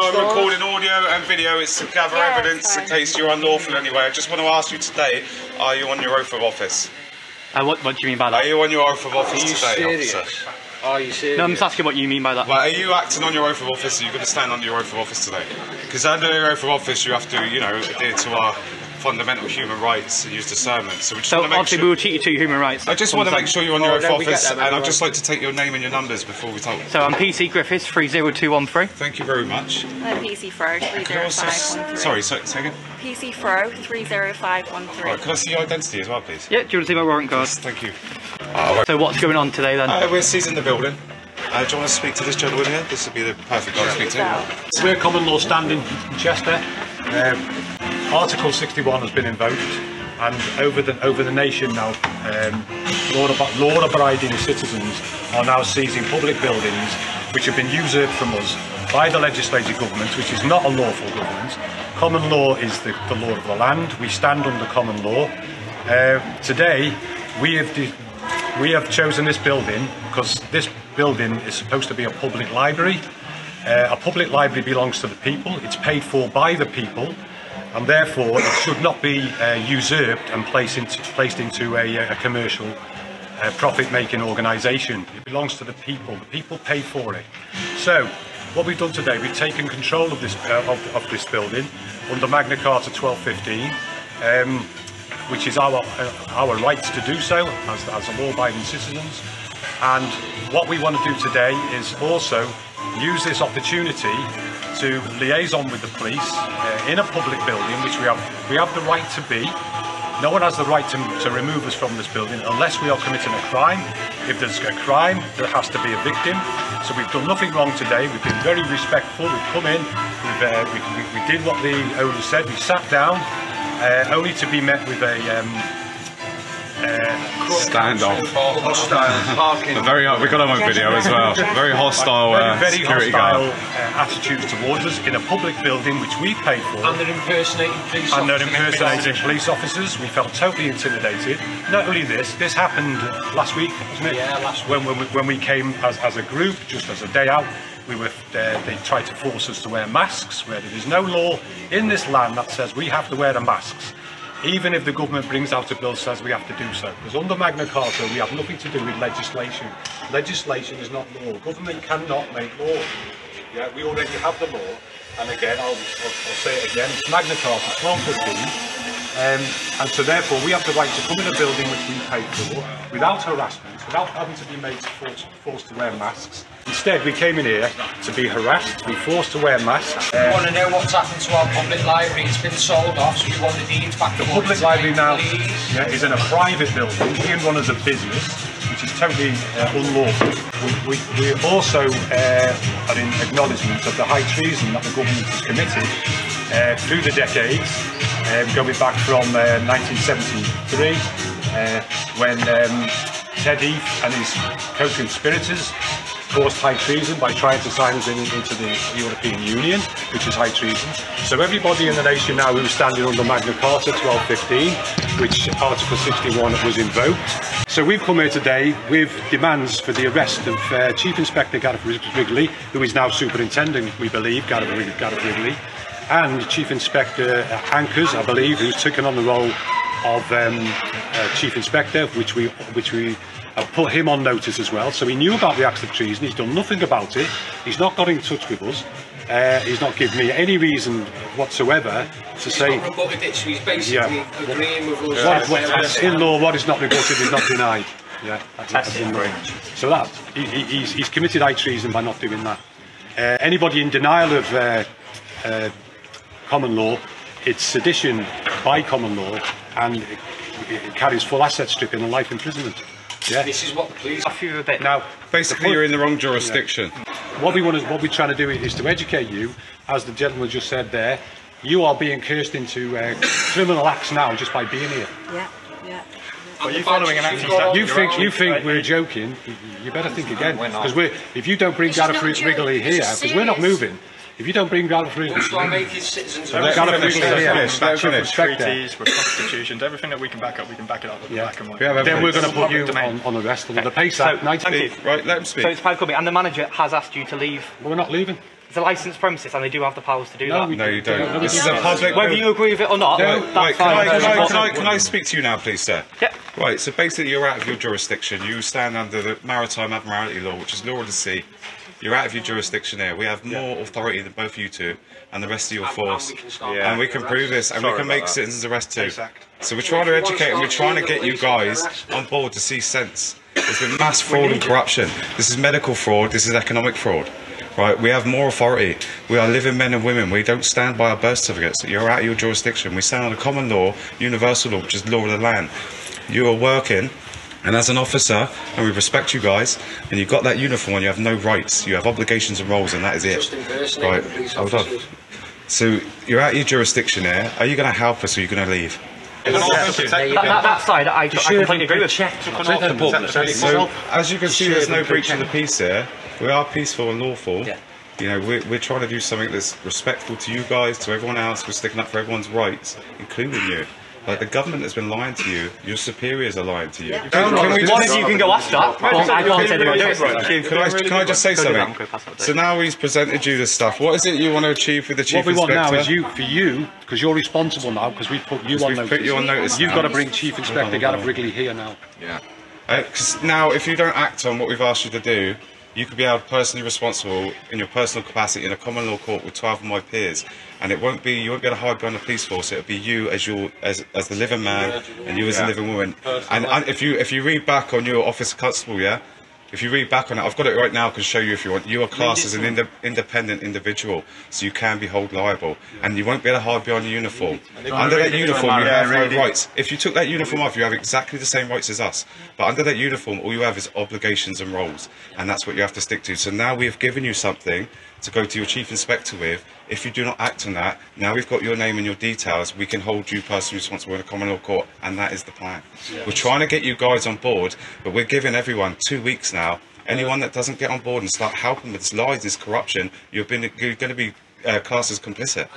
I'm recording audio and video. It's to gather Yeah, evidence in case you're unlawful anyway. I just want to ask you today: Are you on your oath of office? Uh, what, what do you mean by that? Are you on your oath of office Are you today, serious? officer? Are you serious? No, I'm just asking what you mean by that. Well, are you acting on your oath of office? Are you going to stand under your oath of office today? Because under your oath of office, you have to, you know, adhere to our fundamental human rights and use discernment. So we just So want to make obviously sure. we will treat you to human rights. I just want to make sure you're on your Oh, oath of office, that, and I'd just like to take your name and your numbers before we talk. So I'm PC Griffiths, 30213. Thank you very much. I'm PC Fro Could 30513. Sorry, say, say. PC Fro 30513. Right, can I see your identity as well, please? Yeah, do you want to see my warrant card? Yes, thank you. So what's going on today then? Uh, we're seizing the building. Uh, do you want to speak to this gentleman here? This would be the perfect guy to speak to. We're common law standing in Chester. Um, Article 61 has been invoked, and over the over the nation now, um, law- law-abiding citizens are now seizing public buildings which have been usurped from us by the legislative government, which is not a lawful government. Common law is the, the law of the land. We stand under common law. Uh, today, we have we have chosen this building because this building is supposed to be a public library. Uh, a public library belongs to the people, it's paid for by the people, and therefore it should not be uh, usurped and placed into, placed into a, a commercial uh, profit making organisation. It belongs to the people, the people pay for it. So, what we've done today, we've taken control of this, uh, of, of this building under Magna Carta 1215. Um, which is our uh, our rights to do so as, as law-abiding citizens. And what we want to do today is also use this opportunity to liaison with the police uh, in a public building, which we have we have the right to be. No one has the right to, to remove us from this building unless we are committing a crime. If there's a crime, there has to be a victim. So we've done nothing wrong today. We've been very respectful. We've come in. We've, uh, we, we, we did what the owner said. We sat down, uh, only to be met with a um, Stand off. Hostile parking. Very, we got him on video as well. Very hostile uh, very, very security hostile guard. uh, attitudes towards us in a public building which we paid for. And they're impersonating police and they're officers. impersonating police officers. We felt totally intimidated. Not only this, this happened last week, wasn't it? Yeah, last When, when, we, when we came as, as a group, just as a day out, we were, uh, they tried to force us to wear masks, where there is no law in this land that says we have to wear the masks. Even if the government brings out a bill says we have to do so. Because under Magna Carta, we have nothing to do with legislation. Legislation is not law. Government cannot make law. Yeah, we already have the law. And again, I'll, I'll, I'll say it again, it's Magna Carta 1215. Um, and so therefore we have the right to come in a building which we pay for without harassment, without having to be made to force, forced to wear masks. Instead, we came in here to be harassed, to be forced to wear masks. We want to know what's happened to our public library. It's been sold off, so we want the deeds back. The public library now yeah, is in a private building, being run as a business, which is totally uh, unlawful. We, we, we also uh, are in acknowledgement of the high treason that the government has committed uh, through the decades, um, going back from uh, 1973, uh, when um, Ted Heath and his co-conspirators caused high treason by trying to sign us in, into the European Union, which is high treason. So everybody in the nation now who's standing under Magna Carta 1215, which Article 61 was invoked. So we've come here today with demands for the arrest of uh, Chief Inspector Gareth Wrigley, who is now Superintendent, we believe, Gareth Wrig- Gareth Wrigley, and Chief Inspector Ankers, I believe, who's taken on the role of um, uh, Chief Inspector, which we which we have put him on notice as well. So he knew about the acts of treason. He's done nothing about it. He's not got in touch with us. Uh, he's not given me any reason whatsoever to say. Not rebutted it, so he's basically Yeah. agreeing with us. What, that what, we're- in law, what is not rebutted is not denied. Yeah, that's, that's in law. So that he, he- he's, he's committed high treason by not doing that. Uh, anybody in denial of uh, uh, common law, it's sedition by common law, and it, it carries full asset stripping and life imprisonment. Yeah. This is what please. Off you a bit. Now, Basically, you're in the wrong jurisdiction. what we want to, what we're trying to do is to educate you, as the gentleman just said there. You are being cursed into uh, criminal acts now just by being here. Yeah, yeah. Are you following an action You think you think we're joking? You, you better think again because we're if you don't bring This is Gareth not Wrigley here because we're not moving. If you don't bring Gareth Wrigley, Wants to make his citizens. Let Gareth him finish, Wrigley let him here, finish, let him with finish. respect there, treaties, with constitutions, everything that we can back up, we can back it up with yeah, black and white. We then we're going to put you on, on arrest under the PACE So, Act. 19 thank you. Right, let him speak. So it's private company, and the manager has asked you to leave. We're not leaving. It's a licensed premises and they do have the powers to do No, that. No, you don't. No, This is a public. Whether you agree with it or not, No, that's right, can, fine. I, can, I, can, I, can I speak to you now, please, sir? Yep. Right, so basically, you're out of your jurisdiction. You stand under the Maritime Admiralty Law, which is law of the sea. You're out of your jurisdiction here. We have more authority than both you two and the rest of your force. Yeah. And we can prove this, and we can make that. citizens arrest too. Exact. So we're trying to educate and we're trying to get you guys on board to see sense. There's been mass fraud and corruption. This is medical fraud, this is economic fraud. Right, we have more authority. We are living men and women. We don't stand by our birth certificates. You're out of your jurisdiction. We stand on the common law, universal law, which is law of the land. You are working, and as an officer, and we respect you guys, and you've got that uniform, and you have no rights. You have obligations and roles, and that is it. Just Right, hold on. So you're out of your jurisdiction here. Are you going to help us, or are you going to leave? That, that, that side, I, I completely agree with. So, as you can see, there's no breach of the peace here. We are peaceful and lawful. Yeah. You know, we're, we're trying to do something that's respectful to you guys, to everyone else. We're sticking up for everyone's rights, including you. Like the government has been lying to you. Your superiors are lying to you. Can, can we One just- of you can go ask that, but I can't say they're going to do it. can I, can I just say Go do that, something? I'm gonna pass that So now he's presented you this stuff. What is it you want to achieve with the chief Inspector? What we want inspector? now is you, for you, because you're responsible now, because we've put you Because on we've notice. put you on notice You've now. got to bring Chief Inspector hold Gareth. Wrigley here now. Because uh, now, if you don't act on what we've asked you to do, you could be held personally responsible in your personal capacity in a common law court with 12 of my peers. And it won't be, you won't be able to hide behind the police force, it'll be you as your, as, as the living man and you as a living woman. And, and if you if you read back on your officer constable, yeah, if you read back on it, I've got it right now, I can show you if you want. You are classed as an inde- independent individual, so you can be held liable. And you won't be able to hide behind the uniform. Under that uniform, you have no rights. If you took that uniform off, you have exactly the same rights as us. But under that uniform, all you have is obligations and roles, and that's what you have to stick to. So now we have given you something to go to your chief inspector with. If you do not act on that, now we've got your name and your details. We can hold you personally responsible in a common law court, and that is the plan. We're trying to get you guys on board, but we're giving everyone two weeks now. Anyone that doesn't get on board and start helping with this lies, this corruption, you've been you're going to be uh, classed as complicit.